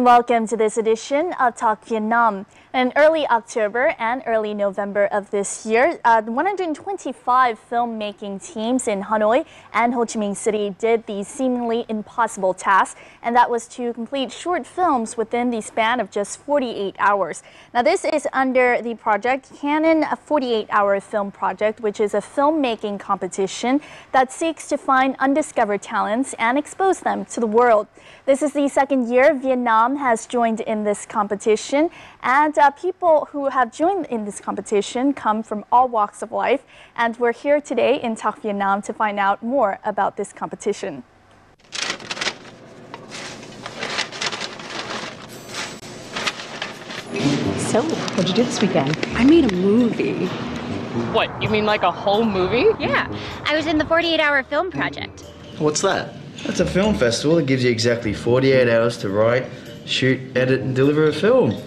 And welcome to this edition of Talk Vietnam. In early October and early November of this year, uh, 125 filmmaking teams in Hanoi and Ho Chi Minh City did the seemingly impossible task, and that was to complete short films within the span of just 48 hours. Now, this is under the project Canon 48 Hour Film Project, which is a filmmaking competition that seeks to find undiscovered talents and expose them to the world. This is the second year Vietnam has joined in this competition, and uh, people who have joined in this competition come from all walks of life, and we're here today in Talk Vietnam to find out more about this competition. So, what'd you do this weekend? I made a movie. What, you mean like a whole movie? Yeah, I was in the 48 hour film project. What's that? That's a film festival that gives you exactly 48 hours to write, shoot, edit, and deliver a film.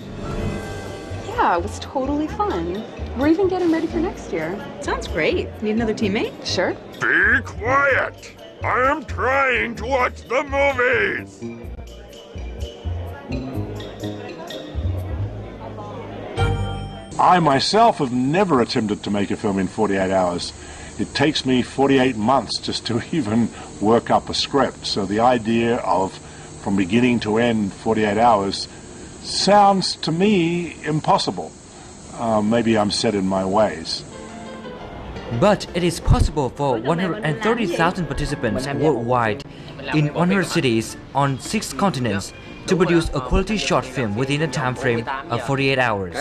Yeah, it was totally fun. We're even getting ready for next year. Sounds great. Need another teammate? Sure. Be quiet! I am trying to watch the movies! I myself have never attempted to make a film in 48 hours. It takes me 48 months just to even work up a script. So the idea of from beginning to end 48 hours sounds to me impossible. Uh, maybe I'm set in my ways. But it is possible for 130,000 participants worldwide in 100 cities on 6 continents to produce a quality short film within a time frame of 48 hours.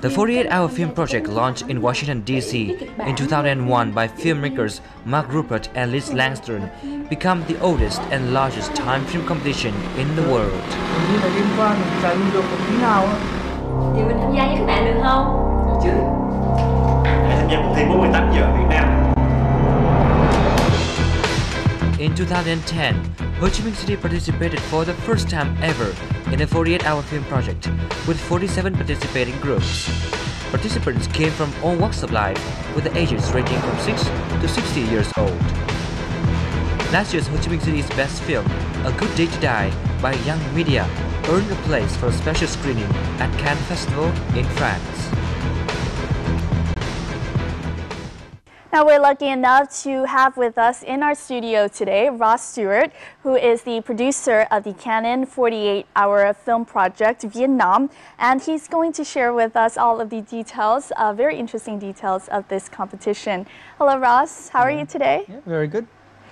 The 48 Hour Film Project launched in Washington, D.C. in 2001 by filmmakers Mark Ruppert and Liz Langston became the oldest and largest time film competition in the world. Thì mình tham gia với các bạn được không? chứ Hãy tham gia cuộc thi 48 giờ Việt Nam In 2010, Ho Chi Minh City participated for the first time ever in a 48-hour film project with 47 participating groups. Participants came from all walks of life with the ages ranging from 6 to 60 years old. Last year's Ho Chi Minh City's best film, A Good Day to Die by Young Media, earned a place for a special screening at Cannes Festival in France. Now, we're lucky enough to have with us in our studio today Ross Stewart, who is the producer of the Canon 48 Hour Film Project Vietnam. And he's going to share with us all of the details, uh, very interesting details of this competition. Hello, Ross. How are you today? Yeah, very good.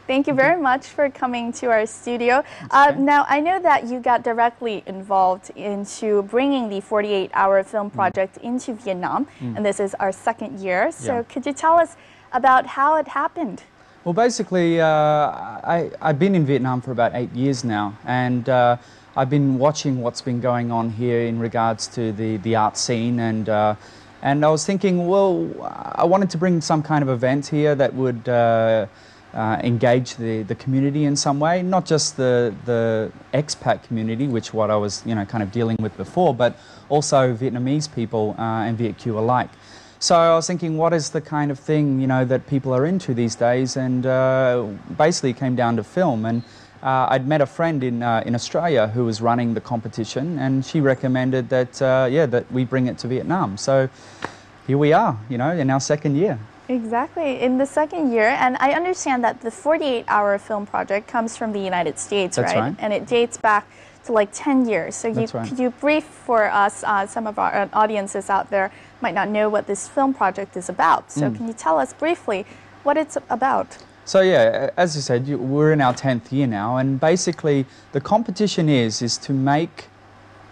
Thank you very much for coming to our studio. Uh, now, I know that you got directly involved into bringing the 48 Hour Film Project into Vietnam, and this is our second year. So, Yeah. could you tell us about how it happened? Well, basically, uh, I, I've been in Vietnam for about eight years now, and uh, I've been watching what's been going on here in regards to the, the art scene, and uh, and I was thinking, well, I wanted to bring some kind of event here that would uh, uh, engage the, the community in some way, not just the the expat community, which what I was you know kind of dealing with before, but also Vietnamese people uh, and Viet alike. So I was thinking, what is the kind of thing you know that people are into these days, and uh, basically came down to film. And uh, I'd met a friend in uh, in Australia who was running the competition, and she recommended that uh, yeah that we bring it to Vietnam. So here we are, you know, in our second year. Exactly, in the second year. And I understand that the 48 hour film project comes from the United States, That's right? right. And it dates back like 10 years. So, you, right. could you brief for us, uh, some of our uh, audiences out there might not know what this film project is about. So, Mm. can you tell us briefly what it's about? So yeah, as you said, we're in our tenth year now, and basically the competition is is to make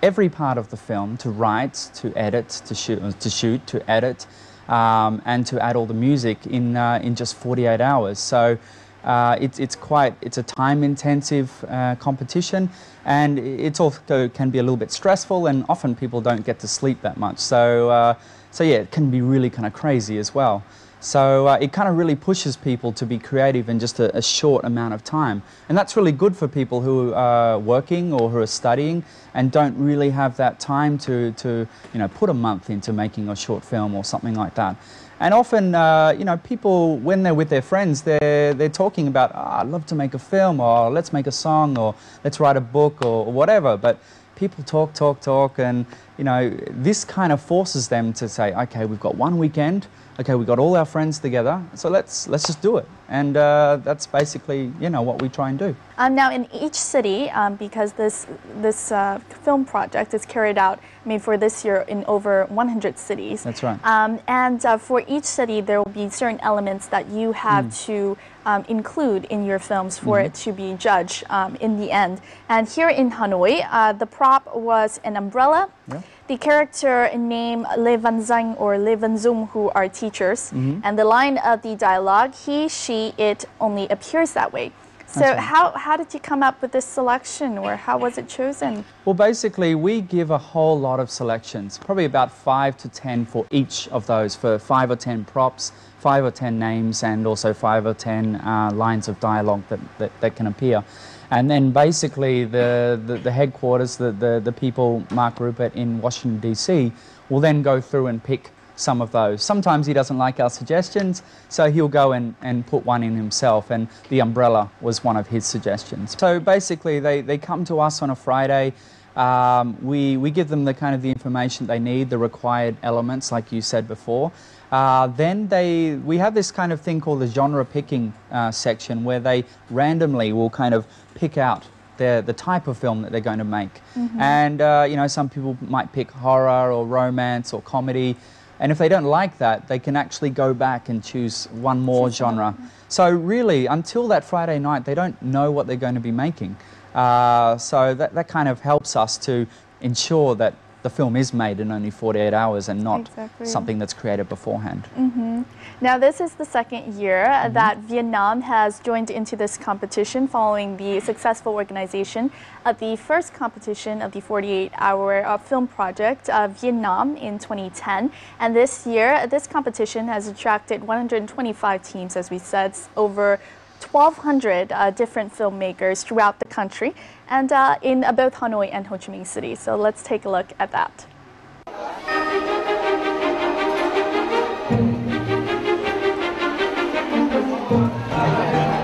every part of the film, to write, to edit, to shoot, to shoot, to edit, um, and to add all the music in uh, in just 48 hours. So. Uh, it's, it's quite it's a time intensive uh, competition and it also can be a little bit stressful and often people don't get to sleep that much so uh, so yeah it can be really kind of crazy as well so uh, it kind of really pushes people to be creative in just a, a short amount of time. And that's really good for people who are working or who are studying and don't really have that time to, to you know, put a month into making a short film or something like that. And often, uh, you know, people, when they're with their friends, they're, they're talking about, oh, I'd love to make a film, or let's make a song, or let's write a book, or, or whatever. But people talk, talk, talk, and, you know, this kind of forces them to say, okay, we've got one weekend, okay, we've got all our friends together, so let's, let's just do it. And uh, that's basically, you know, what we try and do. Um, now, in each city, um, because this this uh, film project is carried out, I mean, for this year in over 100 cities. That's right. Um, and uh, for each city, there will be certain elements that you have Mm. to um, include in your films for Mhm. it to be judged um, in the end. And here in Hanoi, uh, the prop was an umbrella. Yeah. The character named Le Van Zang or Le Van Zoom, who are teachers, Mhm. and the line of the dialogue, he, she, it only appears that way. So right. how, how did you come up with this selection or how was it chosen? Well, basically, we give a whole lot of selections, probably about five to ten for each of those, for five or ten props, five or ten names, and also five or ten uh, lines of dialogue that, that, that can appear. And then basically, the, the, the headquarters, the, the, the people, Mark Ruppert in Washington, D.C., will then go through and pick some of those. Sometimes he doesn't like our suggestions, so he'll go and, and put one in himself, and the umbrella was one of his suggestions. So basically, they, they come to us on a Friday. Um, we, we give them the kind of the information they need, the required elements, like you said before. Uh, then they, we have this kind of thing called the genre picking uh, section where they randomly will kind of pick out the, the type of film that they're going to make. Mhm. And, uh, you know, some people might pick horror or romance or comedy. And if they don't like that, they can actually go back and choose one more genre. So, really, until that Friday night, they don't know what they're going to be making. Uh, so, that, that kind of helps us to ensure that the film is made in only 48 hours and not Exactly. something that's created beforehand. hmm Now, this is the second year Mm-hmm. that Vietnam has joined into this competition following the successful organization of the first competition of the 48 hour uh, film project, of Vietnam, in 2010. And this year, this competition has attracted 125 teams, as we said, over 1,200 uh, different filmmakers throughout the country and uh, in uh, both Hanoi and Ho Chi Minh City. So let's take a look at that.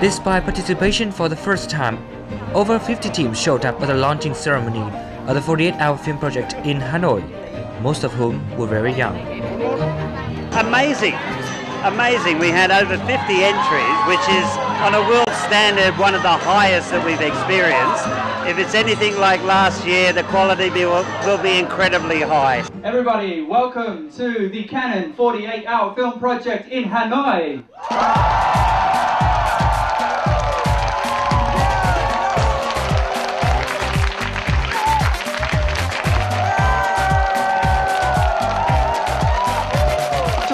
Despite participation for the first time, over 50 teams showed up at the launching ceremony of the 48-hour film project in Hanoi, most of whom were very young. Amazing. Amazing. We had over 50 entries, which is on a world standard one of the highest that we've experienced. If it's anything like last year, the quality will, will be incredibly high. Everybody, welcome to the Canon 48 hour film project in Hanoi.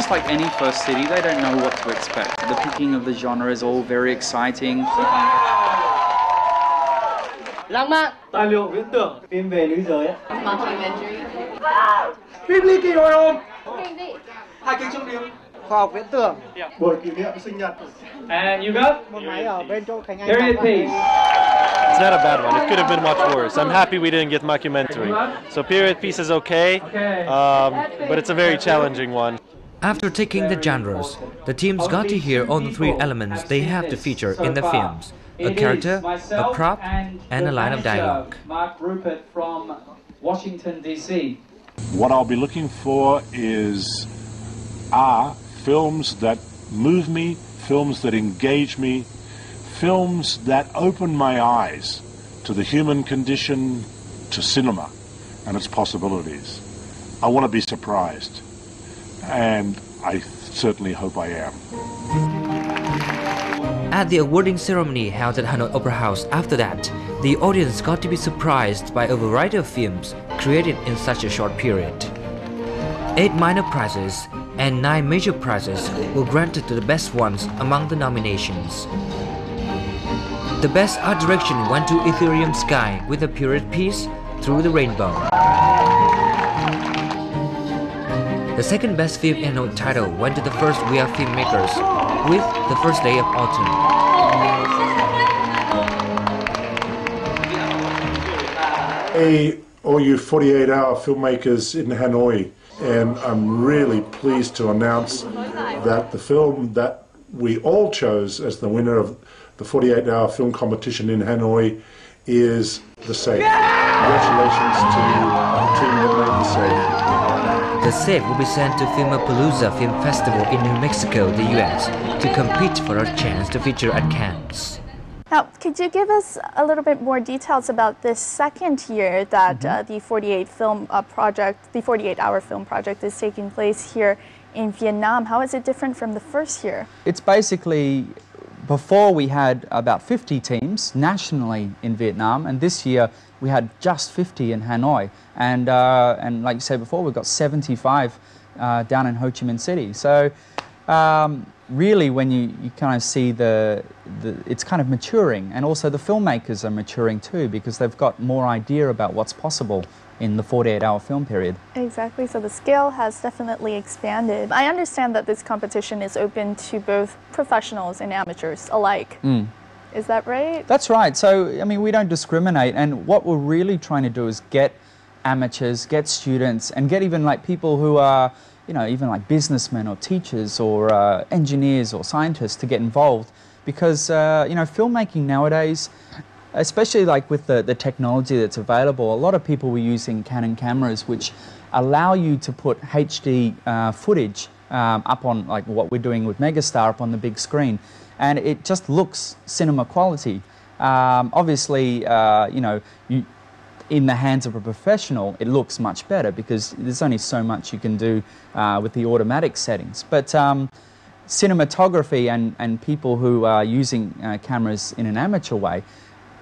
Just like any first city, they don't know what to expect. The picking of the genre is all very exciting. Lãng mạn Tài liệu viễn tưởng phim về nữ giới Phim ly kỳ hồi hộp Hai kênh trọng điểm Khoa học viễn tưởng Buổi kỷ niệm sinh nhật And you go. Một máy ở bên chỗ Khánh Anh Period piece. It's not a bad one. It could have been much worse. I'm happy we didn't get mockumentary. So period piece is okay, um, but it's a very challenging one. After taking the genres, the teams got to hear all the three elements they have to feature in the films a character, a prop, and a line of dialogue. Mark Ruppert from Washington, D.C. What I'll be looking for is are films that move me, films that engage me, films that open my eyes to the human condition, to cinema and its possibilities. I want to be surprised, and I certainly hope I am. At the awarding ceremony held at Hanoi Opera House after that, the audience got to be surprised by a variety of films created in such a short period. Eight minor prizes and nine major prizes were granted to the best ones among the nominations. The best art direction went to Ethereum Sky with a period piece Through the Rainbow. The second best film and title went to the first We Are Filmmakers with The First Day of Autumn. Hey, all you 48 hour filmmakers in Hanoi, and I'm really pleased to announce that the film that we all chose as the winner of the 48 hour film competition in Hanoi is The Safe. Congratulations to the team that made The Safe. The Safe will be sent to Filmapalooza Film Festival in New Mexico, the US, to compete for a chance to feature at Cannes. Now, could you give us a little bit more details about this second year that Mm-hmm. uh, the 48 film uh, project, the 48 hour film project is taking place here in Vietnam? How is it different from the first year? It's basically before we had about 50 teams nationally in Vietnam, and this year we had just 50 in Hanoi. And, uh, and like you said before, we've got 75 uh, down in Ho Chi Minh City. So um, really when you, you kind of see the, the, it's kind of maturing, and also the filmmakers are maturing too because they've got more idea about what's possible in the 48 hour film period. Exactly, so the scale has definitely expanded. I understand that this competition is open to both professionals and amateurs alike. Mm. Is that right? That's right. So, I mean, we don't discriminate. And what we're really trying to do is get amateurs, get students, and get even like people who are, you know, even like businessmen or teachers or uh, engineers or scientists to get involved. Because, uh, you know, filmmaking nowadays, especially like with the, the technology that's available, a lot of people were using Canon cameras which allow you to put HD uh, footage um, up on like what we're doing with Megastar up on the big screen. And it just looks cinema quality. Um, obviously, uh, you know, you, in the hands of a professional, it looks much better because there's only so much you can do uh, with the automatic settings. But um, cinematography and, and people who are using uh, cameras in an amateur way,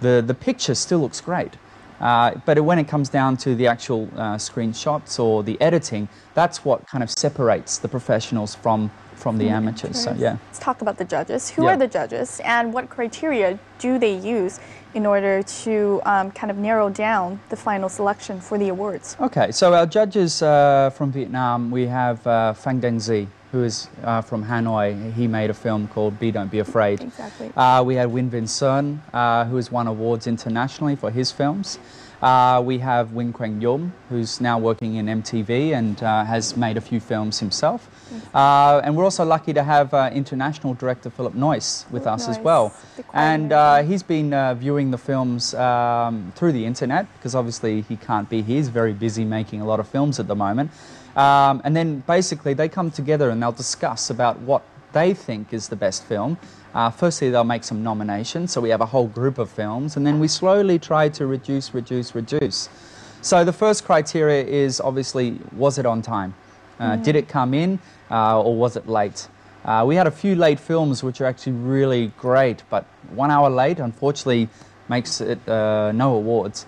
the, the picture still looks great. Uh, but when it comes down to the actual uh, screenshots or the editing, that's what kind of separates the professionals from, from the amateurs. So, yeah. Let's talk about the judges. Who Yeah. are the judges and what criteria do they use in order to um, kind of narrow down the final selection for the awards? Okay, so our judges uh, from Vietnam, we have uh, Phan Dang Di, who is uh, from Hanoi. He made a film called Bi Don't Be Afraid. Exactly. Uh, we had Nguyen Vinh Son, uh, who has won awards internationally for his films. Uh, we have Win Quang Yum, who's now working in MTV and uh, has made a few films himself. Uh, and we're also lucky to have uh, international director Philip Noyce with us as well. And uh, he's been uh, viewing the films um, through the internet because obviously he can't be here. He's very busy making a lot of films at the moment. Um, and then basically they come together and they'll discuss about what they think is the best film. Uh, firstly, they'll make some nominations, so we have a whole group of films, and then we slowly try to reduce, reduce, reduce. So the first criteria is obviously, was it on time? Mm. Did it come in, uh, or was it late? Uh, we had a few late films which are actually really great, but one hour late, unfortunately, makes it uh, no awards.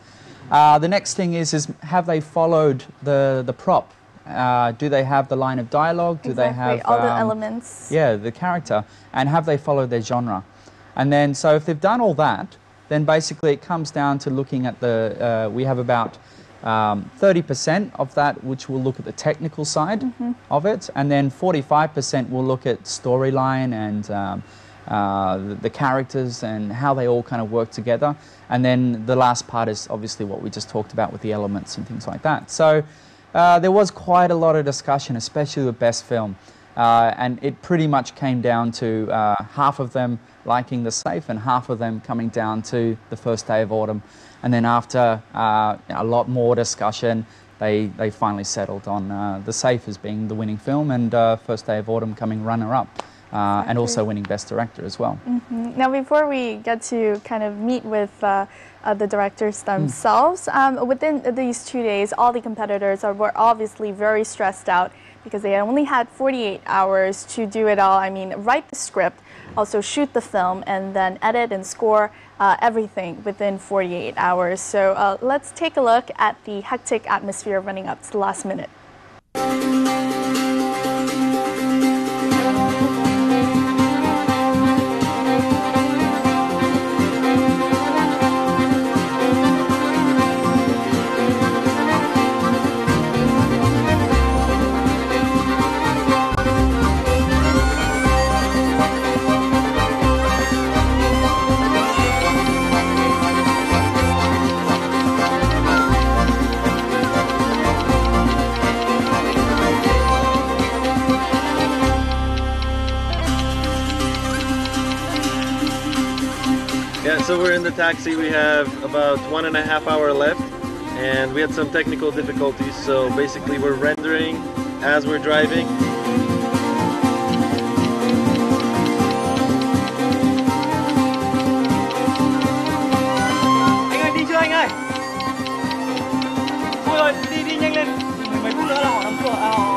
Uh, the next thing is, is have they followed the, the prop? Uh, do they have the line of dialogue? Do they have all the um, elements. Yeah, the character, and have they followed their genre? And then, so if they've done all that, then basically it comes down to looking at the. Uh, we have about um, 30% of that which will look at the technical side Mhm. of it, and then 45% will look at storyline and um, uh, the, the characters and how they all kind of work together. And then the last part is obviously what we just talked about with the elements and things like that. So uh, there was quite a lot of discussion, especially with best film. Uh, and it pretty much came down to uh, half of them liking the safe and half of them coming down to the first day of autumn. And then after uh, a lot more discussion, they, they finally settled on uh, the safe as being the winning film and uh, first day of autumn coming runner up. Uh, and also winning best director as well. Mhm. Now, before we get to kind of meet with uh, uh, the directors Hmm. themselves, um, within these two days, all the competitors are, were obviously very stressed out because they only had 48 hours to do it all. I mean, write the script, also shoot the film, and then edit and score uh, everything within 48 hours. So uh, let's take a look at the hectic atmosphere running up to the last minute. The taxi. We have about one and a half hour left, and we had some technical difficulties. So basically, we're rendering as we're driving. Mấy phút nữa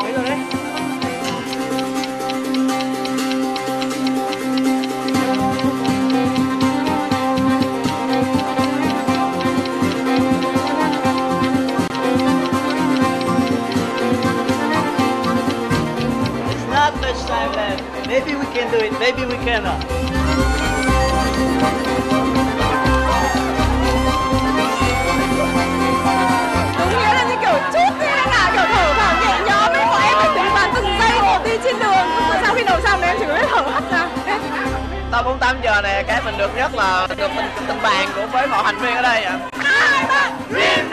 can do it, maybe we cannot. Đúng nghĩa là như kiểu chút thế là kiểu thở vào nhẹ nhõm ấy, bọn em phải tính toán từng giây một đi trên đường. Sau khi nổ xong em chỉ biết thở hắt ra. Sau 48 giờ này, cái mình được nhất là được tình, tình bạn của với mọi thành viên ở đây ạ. Hai, ba, Dream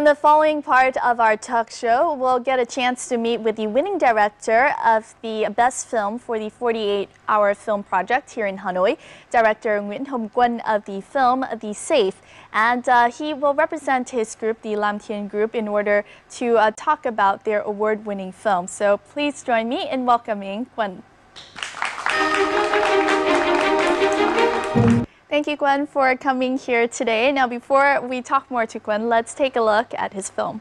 And the following part of our talk show, we'll get a chance to meet with the winning director of the best film for the 48-hour film project here in Hanoi, director Nguyễn Hồng Quân of the film The Safe. And uh, he will represent his group, the Lam Tien Group, in order to uh, talk about their award-winning film. So please join me in welcoming Quân. Thank you, Quân, for coming here today. Now, before we talk more to Quân, let's take a look at his film.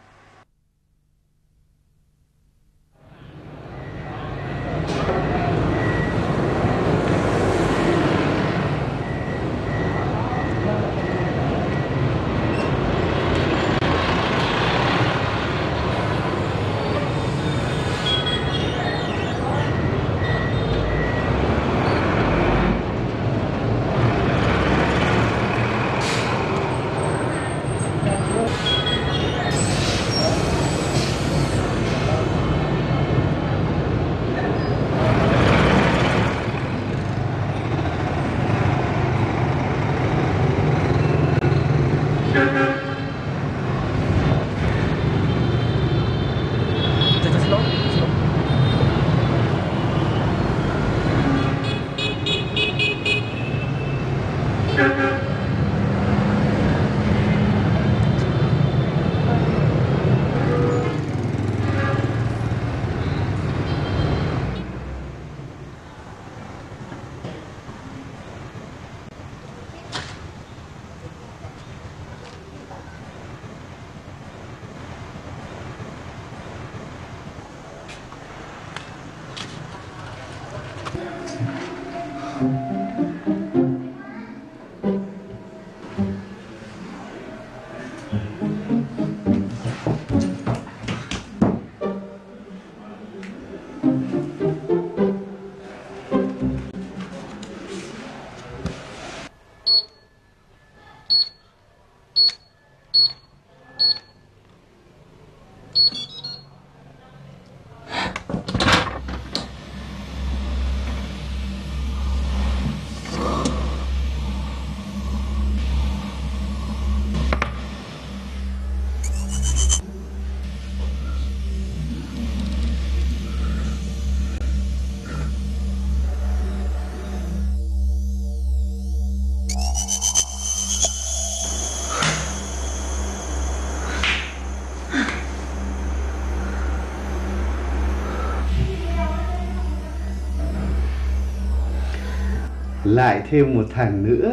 Lại thêm một thằng nữa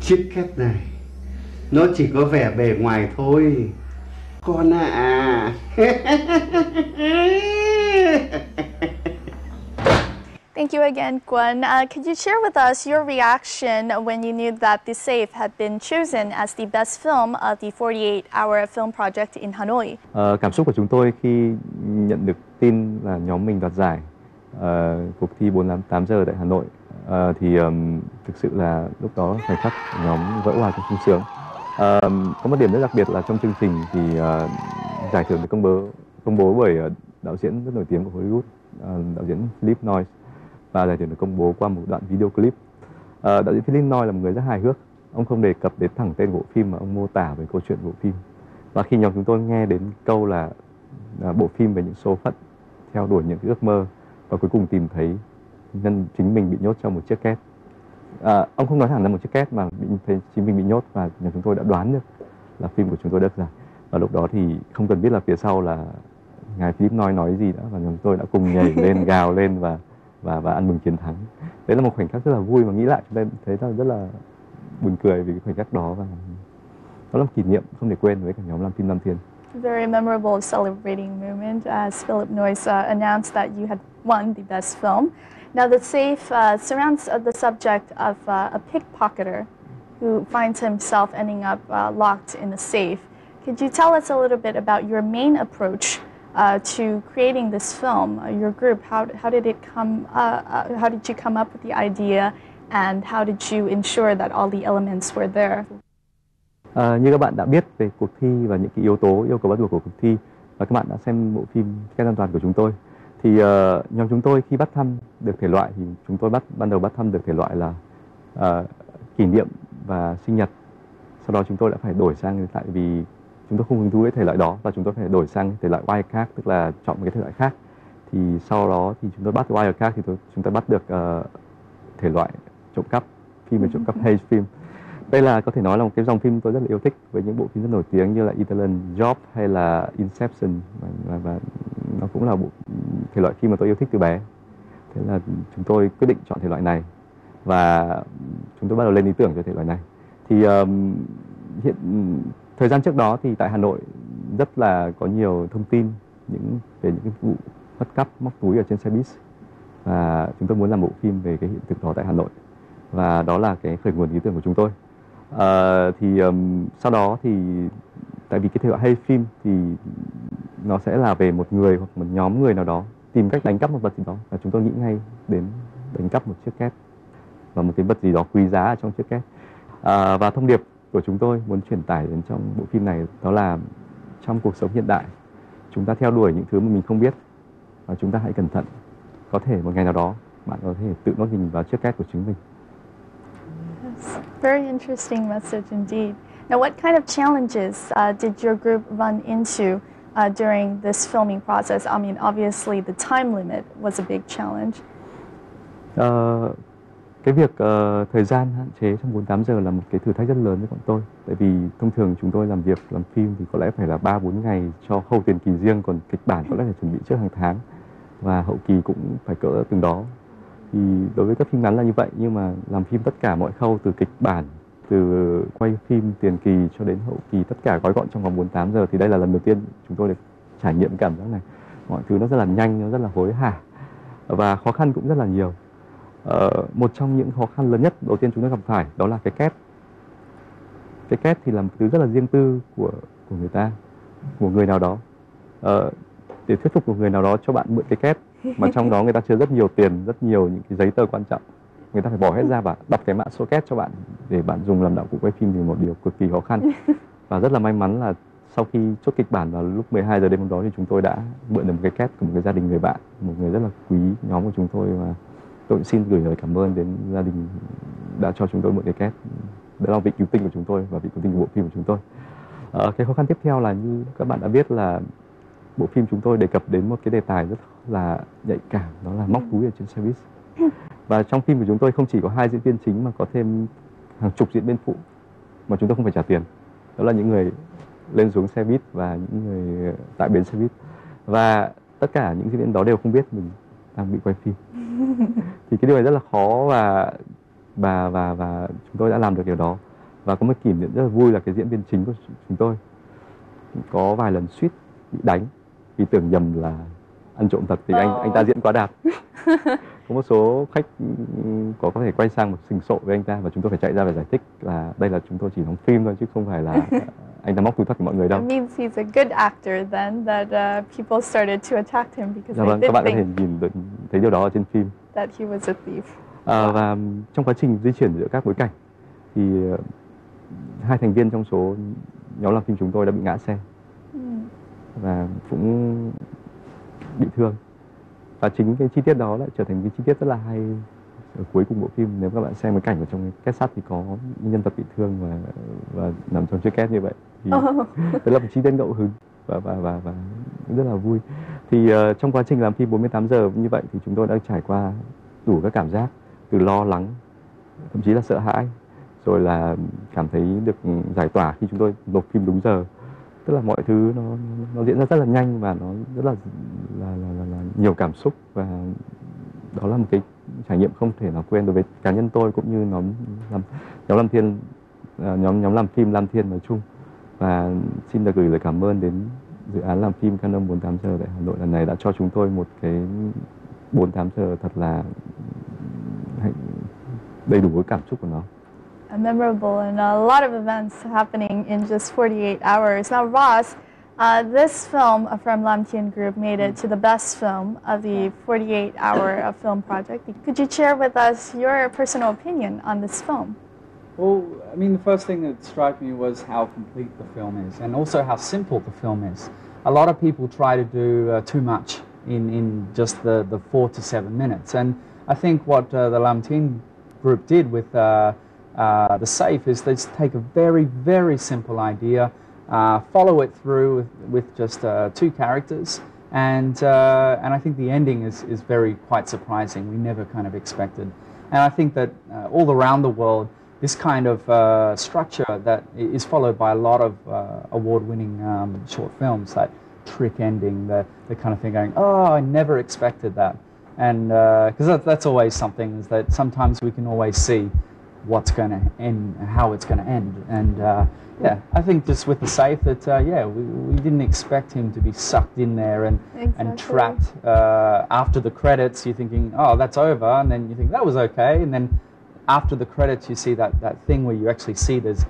chiếc két này nó chỉ có vẻ bề ngoài thôi con à Thank you again, Gwen. Uh, could you share with us your reaction when you knew that The Safe had been chosen as the best film of the 48-hour film project in Hanoi? Ờ, cảm xúc của chúng tôi khi nhận được tin là nhóm mình đoạt giải uh, cuộc thi 48 giờ tại Hà Nội uh, thì um, thực sự là lúc đó khoảnh khắc nhóm vỡ hòa trong sung sướng. Ờm, có một điểm rất đặc biệt là trong chương trình thì uh, giải thưởng được công bố công bố bởi đạo diễn rất nổi tiếng của Hollywood, uh, đạo diễn Philip Noyce và giải thưởng được công bố qua một đoạn video clip. Uh, đạo diễn Philip Noyce là một người rất hài hước. Ông không đề cập đến thẳng tên bộ phim mà ông mô tả về câu chuyện bộ phim và khi nhóm chúng tôi nghe đến câu là, là bộ phim về những số phận theo đuổi những ước mơ và cuối cùng tìm thấy nhân chính mình bị nhốt trong một chiếc két. À, ông không nói thẳng là một chiếc két mà bị thấy chính mình bị nhốt và nhóm chúng tôi đã đoán được là phim của chúng tôi được giải và lúc đó thì không cần biết là phía sau là ngài Philip nói nói gì nữa và chúng tôi đã cùng nhảy lên gào lên và và và ăn mừng chiến thắng. Đấy là một khoảnh khắc rất là vui mà nghĩ lại chúng ta thấy là rất là buồn cười vì cái khoảnh khắc đó và đó là một kỷ niệm không thể quên với cả nhóm làm phim Lam Thiên. Very memorable celebrating moment as Philip Noyce uh, announced that you had won the best film. Now, the safe uh, surrounds uh, the subject of uh, a pickpocketer who finds himself ending up uh, locked in a safe. Could you tell us a little bit about your main approach uh, to creating this film? Your group, how, how did it come? How did you come up with the idea, and how did you ensure that all the elements were there? À, như các bạn đã biết về cuộc thi và những cái yếu tố yêu cầu bắt buộc của cuộc thi và các bạn đã xem bộ phim Két an toàn của chúng tôi thì uh, nhóm chúng tôi khi bắt thăm được thể loại thì chúng tôi bắt ban đầu bắt thăm được thể loại là uh, kỷ niệm và sinh nhật. Sau đó chúng tôi đã phải đổi sang tại vì chúng tôi không hứng thú với thể loại đó và chúng tôi phải đổi sang thể loại wire khác tức là chọn một cái thể loại khác. Thì sau đó thì chúng tôi bắt wire khác thì tôi, chúng tôi bắt được uh, thể loại trộm cắp phim về trộm cắp hay phim đây là có thể nói là một cái dòng phim tôi rất là yêu thích với những bộ phim rất nổi tiếng như là Italian Job hay là Inception. Và, và, và nó cũng là bộ thể loại phim mà tôi yêu thích từ bé. Thế là chúng tôi quyết định chọn thể loại này và chúng tôi bắt đầu lên ý tưởng cho thể loại này. Thì um, hiện thời gian trước đó thì tại Hà Nội rất là có nhiều thông tin những về những cái vụ mất cắp móc túi ở trên xe buýt. Và chúng tôi muốn làm bộ phim về cái hiện thực đó tại Hà Nội. Và đó là cái khởi nguồn ý tưởng của chúng tôi à, thì um, sau đó thì tại vì cái thể loại hay phim thì nó sẽ là về một người hoặc một nhóm người nào đó tìm cách đánh cắp một vật gì đó và chúng tôi nghĩ ngay đến đánh cắp một chiếc két và một cái vật gì đó quý giá ở trong chiếc két. À, và thông điệp của chúng tôi muốn truyền tải đến trong bộ phim này đó là trong cuộc sống hiện đại chúng ta theo đuổi những thứ mà mình không biết và chúng ta hãy cẩn thận. Có thể một ngày nào đó bạn có thể tự nó nhìn vào chiếc két của chính mình. Very interesting message indeed. Now, what kind of challenges uh, did your group run into uh, during this filming process? I mean, obviously, the time limit was a big challenge. Uh, cái việc uh, thời gian hạn chế trong 48 giờ là một cái thử thách rất lớn với bọn tôi. Tại vì thông thường chúng tôi làm việc làm phim thì có lẽ phải là 3 4 ngày cho khâu tiền kỳ riêng còn kịch bản có lẽ phải chuẩn bị trước hàng tháng và hậu kỳ cũng phải cỡ từng đó thì đối với các phim ngắn là như vậy nhưng mà làm phim tất cả mọi khâu từ kịch bản từ quay phim tiền kỳ cho đến hậu kỳ tất cả gói gọn trong vòng 48 giờ. Thì đây là lần đầu tiên chúng tôi được trải nghiệm cảm giác này. Mọi thứ nó rất là nhanh nó rất là hối hả và khó khăn cũng rất là nhiều. Ờ, một trong những khó khăn lớn nhất đầu tiên chúng tôi gặp phải đó là cái két. Cái két thì là một thứ rất là riêng tư của của người ta của người nào đó. Ờ, để thuyết phục một người nào đó cho bạn mượn cái két mà trong đó người ta chứa rất nhiều tiền rất nhiều những cái giấy tờ quan trọng. Người ta phải bỏ hết ra và đọc cái mã số két cho bạn để bạn dùng làm đạo cụ quay phim thì một điều cực kỳ khó khăn. Và rất là may mắn là sau khi chốt kịch bản vào lúc 12 giờ đêm hôm đó thì chúng tôi đã mượn được một cái két của một cái gia đình người bạn một người rất là quý nhóm của chúng tôi và tôi xin gửi lời cảm ơn đến gia đình đã cho chúng tôi mượn cái két đó là vị cứu tinh của chúng tôi và vị cứu tinh của bộ phim của chúng tôi. À, cái khó khăn tiếp theo là như các bạn đã biết là bộ phim chúng tôi đề cập đến một cái đề tài rất là nhạy cảm đó là móc túi ở trên xe buýt và trong phim của chúng tôi không chỉ có hai diễn viên chính mà có thêm hàng chục diễn viên phụ mà chúng tôi không phải trả tiền. Đó là những người lên xuống xe buýt và những người tại bến xe buýt và tất cả những diễn viên đó đều không biết mình đang bị quay phim. Thì cái điều này rất là khó và và và và chúng tôi đã làm được điều đó. Và có một kỷ niệm rất là vui là cái diễn viên chính của chúng tôi có vài lần suýt bị đánh vì tưởng nhầm là ăn trộm thật thì anh anh ta diễn quá đạt có một số khách có có thể quay sang một sừng sộ với anh ta và chúng tôi phải chạy ra và giải thích là đây là chúng tôi chỉ đóng phim thôi chứ không phải là anh ta móc túi thật của mọi người đâu. It means he's a good actor then that uh, people started to attack him because dạ vâng, they các bạn có thể nhìn được thấy điều đó ở trên phim. that he was a thief. À, và trong quá trình di chuyển giữa các bối cảnh thì ờ, hai thành viên trong số nhóm làm phim chúng tôi đã bị ngã xe. Và cũng bị thương. Và chính cái chi tiết đó lại trở thành cái chi tiết rất là hay ở cuối cùng bộ phim. Nếu các bạn xem cái cảnh ở trong cái kết sắt thì có nhân vật bị thương và và nằm trong chiếc két như vậy. Thì đấy là một chi tiết ngẫu hứng và và và và rất là vui. Thì uh, trong quá trình làm phim 48 giờ như vậy thì chúng tôi đã trải qua đủ các cảm giác từ lo lắng thậm chí là sợ hãi rồi là cảm thấy được giải tỏa khi chúng tôi nộp phim đúng giờ tức là mọi thứ nó nó diễn ra rất là nhanh và nó rất là là, là, là, là nhiều cảm xúc và đó là một cái trải nghiệm không thể nào quên đối với cá nhân tôi cũng như nhóm làm nhóm làm thiên à, nhóm nhóm làm phim Lam Thiên nói chung và xin được gửi lời cảm ơn đến dự án làm phim Canon 48 giờ tại Hà Nội lần này đã cho chúng tôi một cái 48 giờ thật là đầy đủ cái cảm xúc của nó. Memorable and a lot of events happening in just 48 hours. Now, Ross, uh, this film from Lam Tien Group made it to the best film of the 48-hour film project. Could you share with us your personal opinion on this film? Well, I mean, the first thing that struck me was how complete the film is, and also how simple the film is. A lot of people try to do uh, too much in, in just the, the four to seven minutes, and I think what uh, the Lam Tien Group did with uh, the safe is they take a very, very simple idea, uh, follow it through with, with just uh, two characters, and, uh, and I think the ending is, is very quite surprising. We never kind of expected. And I think that uh, all around the world, this kind of structure that is followed by a lot of award-winning um, short films, that trick ending, the, the kind of thing going, oh, I never expected that. And because that, that's always something is that sometimes we can always see what's going to end, how it's going to end. And uh, yeah, I think just with the safe that uh, yeah, we, we didn't expect him to be sucked in there and exactly. and trapped uh, after the credits. You're thinking, oh, that's over, and then you think that was okay, and then after the credits, you see that that thing where you actually see there's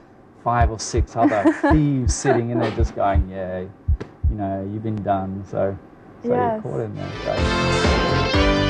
five or six other thieves sitting in there, just going, yeah, you know, you've been done. So, so yes. you're caught in there. So.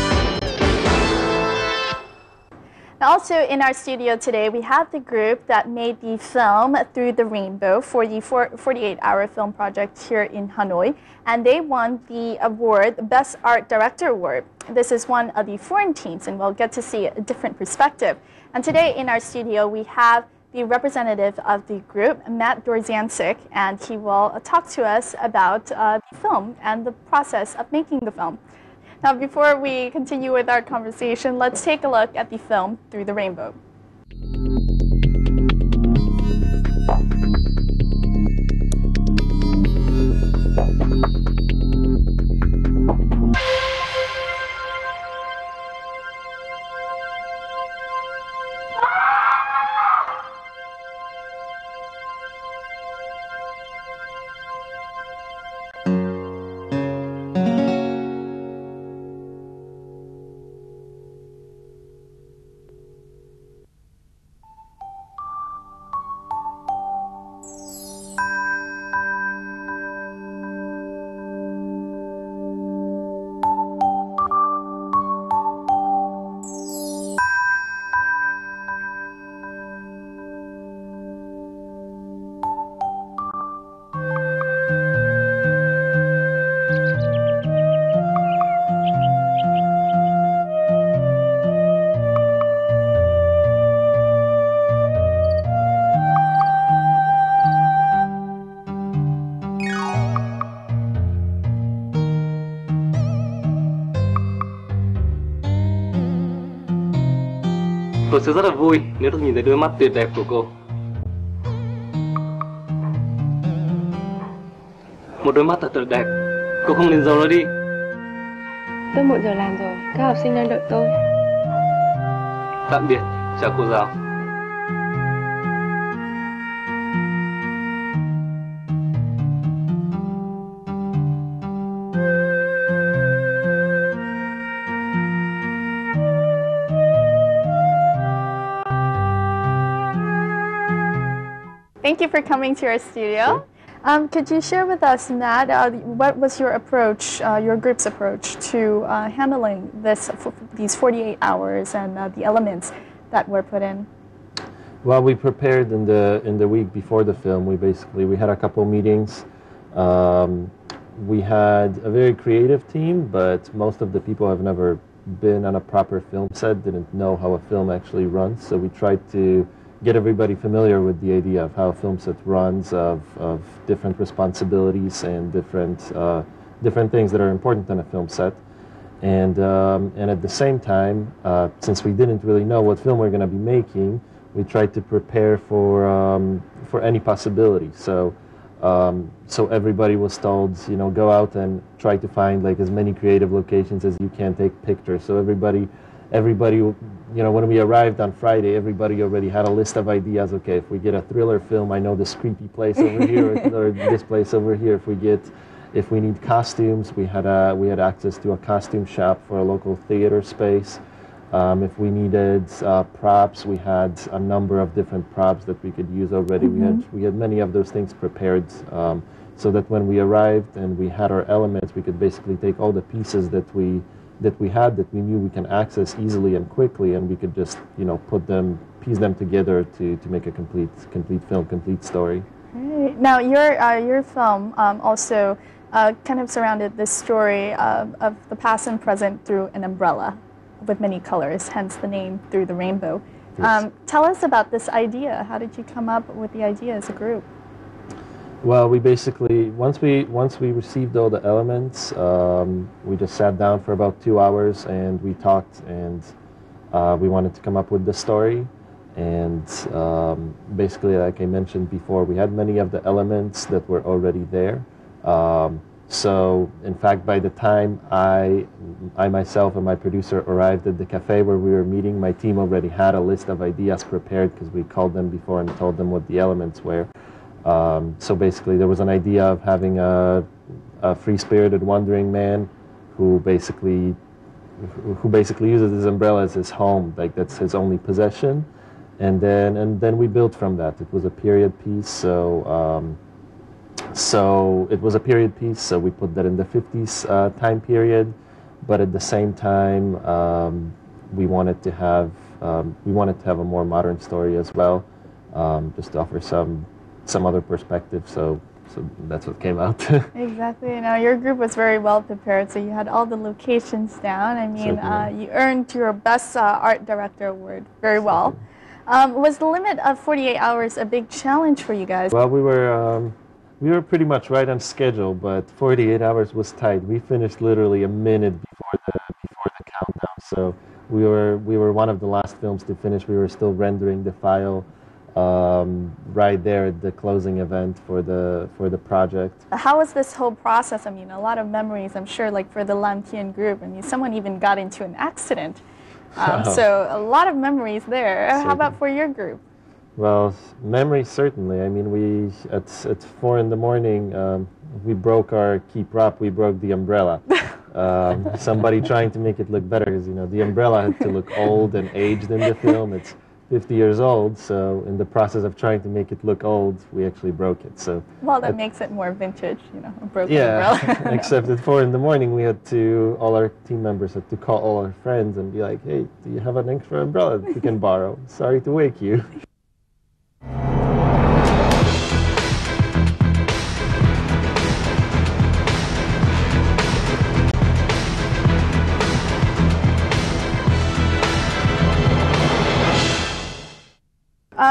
Also in our studio today, we have the group that made the film Through the Rainbow for the 48-hour film project here in Hanoi. And they won the award, the Best Art Director Award. This is one of the foreign teams, and we'll get to see a different perspective. And today in our studio, we have the representative of the group, Matt Dorziansik, and he will talk to us about uh, the film and the process of making the film. Now, before we continue with our conversation, let's take a look at the film Through the Rainbow. Tôi sẽ rất là vui nếu được nhìn thấy đôi mắt tuyệt đẹp của cô. Một đôi mắt thật tuyệt đẹp. Cô không nên giấu nó đi. Tôi muộn giờ làm rồi, các học sinh đang đợi tôi. Tạm biệt, chào cô giáo. Thank you for coming to our studio. Um, could you share with us, Matt, uh, what was your approach, uh, your group's approach to uh, handling this, these 48 hours and uh, the elements that were put in? Well, we prepared in the in the week before the film. We basically we had a couple meetings. Um, we had a very creative team, but most of the people have never been on a proper film set, didn't know how a film actually runs. So we tried to get everybody familiar with the idea of how a film set runs, of, of different responsibilities and different, uh, different things that are important on a film set. And, um, and at the same time, uh, since we didn't really know what film we are going to be making, we tried to prepare for, um, for any possibility. So, um, so everybody was told, you know, go out and try to find like as many creative locations as you can take pictures. So everybody, everybody, you know, when we arrived on Friday, everybody already had a list of ideas. Okay, if we get a thriller film, I know this creepy place over here or, this place over here. If we get if we need costumes, we had, a, we had access to a costume shop for a local theater space. Um, if we needed uh, props, we had a number of different props that we could use already. Mm-hmm. We, had, we had many of those things prepared um, so that when we arrived and we had our elements, we could basically take all the pieces that we, that we had that we knew we can access easily and quickly and we could just you know put them piece them together to, to make a complete complete film complete story right. now your uh, your film um, also uh, kind of surrounded this story of, of the past and present through an umbrella with many colors, hence the name Through the Rainbow. Yes. Um, tell us about this idea. How did you come up with the idea as a group? Well, we basically once we once we received all the elements, um, we just sat down for about two hours and we talked and uh, we wanted to come up with the story. And um, basically, like I mentioned before, we had many of the elements that were already there. Um, so, in fact, by the time I, I myself and my producer arrived at the cafe where we were meeting, my team already had a list of ideas prepared because we called them before and told them what the elements were. Um, so basically, there was an idea of having a, a free-spirited wandering man who basically who basically uses his umbrella as his home, like that's his only possession. And then and then we built from that. It was a period piece, so. Um, so it was a period piece, so we put that in the 50s uh, time period, but at the same time, um, we wanted to have um, we wanted to have a more modern story as well, um, just to offer some some other perspective. So so that's what came out. exactly. Now your group was very well prepared, so you had all the locations down. I mean, uh, you earned your best uh, art director award very well. Um, was the limit of 48 hours a big challenge for you guys? Well, we were um, we were pretty much right on schedule, but 48 hours was tight. We finished literally a minute before the before the countdown. So we were we were one of the last films to finish. We were still rendering the file um, right there at the closing event for the for the project. How was this whole process? I mean, a lot of memories. I'm sure, like for the Lam Tien group. I mean, someone even got into an accident. Um, so a lot of memories there. How about for your group? Well, memories certainly. I mean, we at at four in the morning, um, we broke our key prop. We broke the umbrella. Um, somebody trying to make it look better because you know the umbrella had to look old and aged in the film. It's 50 years old, so in the process of trying to make it look old, we actually broke it. So well, that at, makes it more vintage, you know, a broken yeah, umbrella. except at four in the morning, we had to all our team members had to call all our friends and be like, "Hey, do you have an extra umbrella that we can borrow? Sorry to wake you."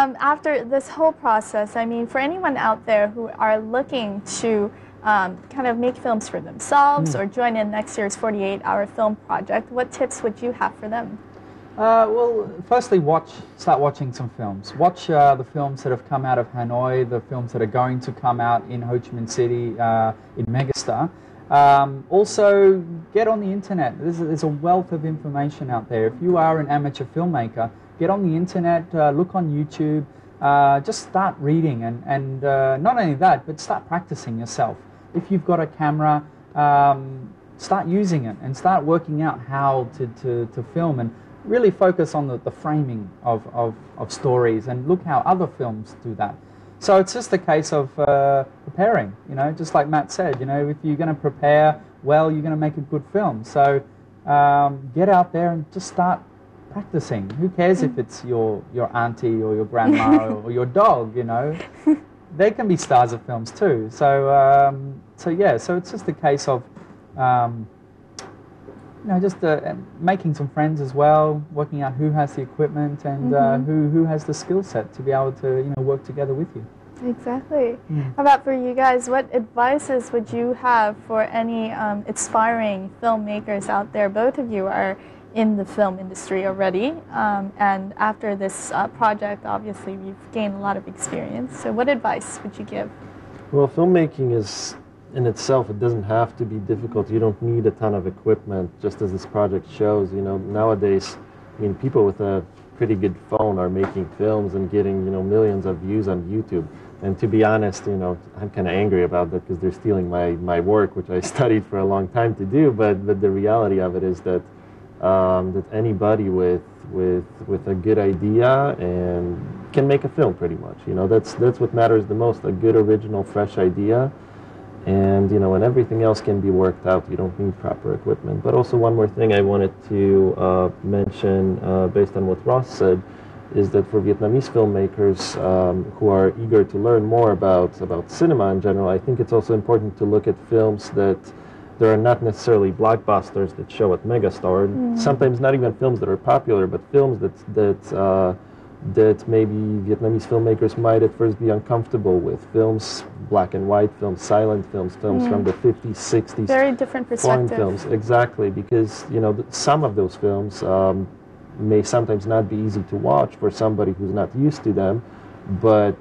Um, after this whole process, I mean, for anyone out there who are looking to um, kind of make films for themselves mm. or join in next year's 48 hour film project, what tips would you have for them? Uh, well, firstly, watch, start watching some films. Watch uh, the films that have come out of Hanoi, the films that are going to come out in Ho Chi Minh City, uh, in Megastar. Um, also, get on the internet. There's there's a wealth of information out there. If you are an amateur filmmaker, get on the internet, uh, look on YouTube, uh, just start reading, and, and uh, not only that, but start practicing yourself. If you've got a camera, um, start using it and start working out how to, to, to film and really focus on the, the framing of, of, of stories and look how other films do that. So it's just a case of uh, preparing, you know, just like Matt said, you know, if you're going to prepare well, you're going to make a good film. So um, get out there and just start practicing. Who cares if it's your, your auntie or your grandma or, or, your dog, you know? They can be stars of films too. So, um, so yeah, so it's just a case of um, you know, just uh, making some friends as well, working out who has the equipment and uh, Mhm. who, who has the skill set to be able to, you know, work together with you. Exactly. Mm. How about for you guys? What advices would you have for any um, aspiring filmmakers out there? Both of you are in the film industry already, um, and after this uh, project, obviously, we've gained a lot of experience. So, what advice would you give? Well, filmmaking is in itself, it doesn't have to be difficult. You don't need a ton of equipment, just as this project shows. You know, nowadays, I mean, people with a pretty good phone are making films and getting, you know, millions of views on YouTube. And to be honest, you know, I'm kind of angry about that because they're stealing my, my work, which I studied for a long time to do. But, but the reality of it is that, um, that anybody with, with, with a good idea and can make a film pretty much. You know, that's, that's what matters the most, a good original, fresh idea and you know and everything else can be worked out you don't need proper equipment but also one more thing i wanted to uh, mention uh, based on what ross said is that for vietnamese filmmakers um, who are eager to learn more about about cinema in general i think it's also important to look at films that there are not necessarily blockbusters that show at megastar Mm. sometimes not even films that are popular but films that that uh, that maybe Vietnamese filmmakers might at first be uncomfortable with. Films, black and white films, silent films, films Mm. from the 50s, 60s. Very different perspective. Foreign films, exactly, because you know th- some of those films um, may sometimes not be easy to watch for somebody who's not used to them, but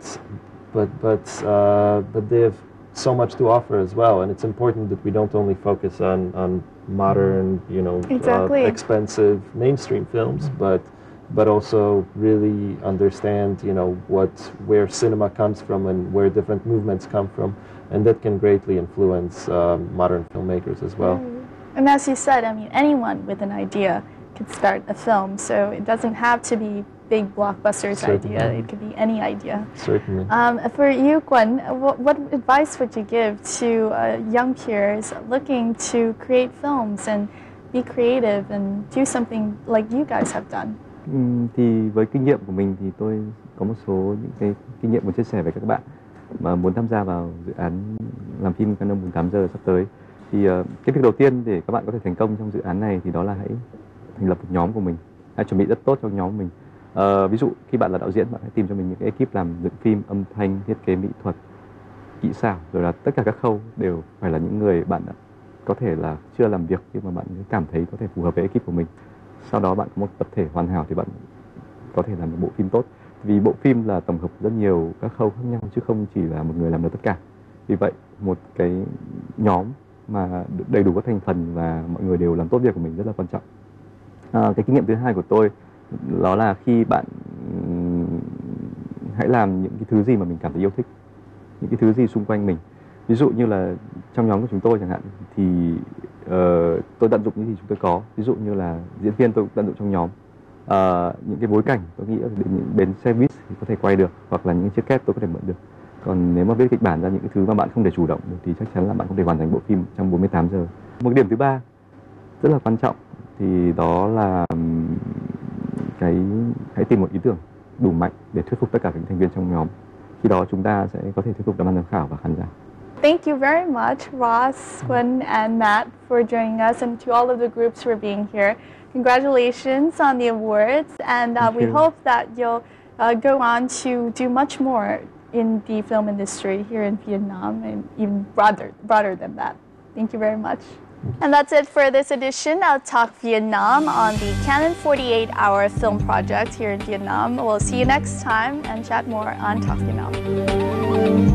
but but uh, but they have so much to offer as well, and it's important that we don't only focus on on modern, you know, Exactly. uh, expensive mainstream films, but but also really understand, you know, what where cinema comes from and where different movements come from, and that can greatly influence um, modern filmmakers as well. And as you said, I mean, anyone with an idea could start a film, so it doesn't have to be big blockbusters Certainly. idea. It could be any idea. Certainly. Um, for you, Gwen, what, what advice would you give to uh, young peers looking to create films and be creative and do something like you guys have done? Ừm, thì với kinh nghiệm của mình thì tôi có một số những cái kinh nghiệm muốn chia sẻ với các bạn mà muốn tham gia vào dự án làm phim Canon 48 giờ sắp tới thì ờ, cái việc đầu tiên để các bạn có thể thành công trong dự án này thì đó là hãy thành lập một nhóm của mình hãy chuẩn bị rất tốt cho nhóm của mình uh, ví dụ khi bạn là đạo diễn bạn hãy tìm cho mình những cái ekip làm dựng phim âm thanh thiết kế mỹ thuật kỹ xảo rồi là tất cả các khâu đều phải là những người bạn có thể là chưa làm việc nhưng mà bạn cảm thấy có thể phù hợp với ekip của mình. Sau đó bạn có một tập thể hoàn hảo thì bạn có thể làm một bộ phim tốt. Vì bộ phim là tổng hợp rất nhiều các khâu khác nhau chứ không chỉ là một người làm được tất cả. Vì vậy một cái nhóm mà đầy đủ các thành phần và mọi người đều làm tốt việc của mình rất là quan trọng. À, cái kinh nghiệm thứ hai của tôi đó là khi bạn hãy làm những cái thứ gì mà mình cảm thấy yêu thích những cái thứ gì xung quanh mình. Ví dụ như là trong nhóm của chúng tôi chẳng hạn thì uh, tôi tận dụng những gì chúng tôi có. Ví dụ như là diễn viên tôi cũng tận dụng trong nhóm. Uh, những cái bối cảnh tôi nghĩ là đến những bến xe buýt thì có thể quay được hoặc là những chiếc két tôi có thể mượn được. Còn nếu mà viết kịch bản ra những cái thứ mà bạn không thể chủ động được thì chắc chắn là bạn không thể hoàn thành bộ phim trong 48 giờ. Một điểm thứ ba rất là quan trọng thì đó là cái hãy tìm một ý tưởng đủ mạnh để thuyết phục tất cả các thành viên trong nhóm khi đó chúng ta sẽ có thể thuyết phục được ban giám khảo và khán giả Thank you very much, Ross, Gwen, and Matt, for joining us, and to all of the groups for being here. Congratulations on the awards, and uh, we hope that you'll uh, go on to do much more in the film industry here in Vietnam, and even broader, broader than that. Thank you very much. And that's it for this edition of Talk Vietnam on the Canon 48 Hour Film Project here in Vietnam. We'll see you next time and chat more on Talk Vietnam.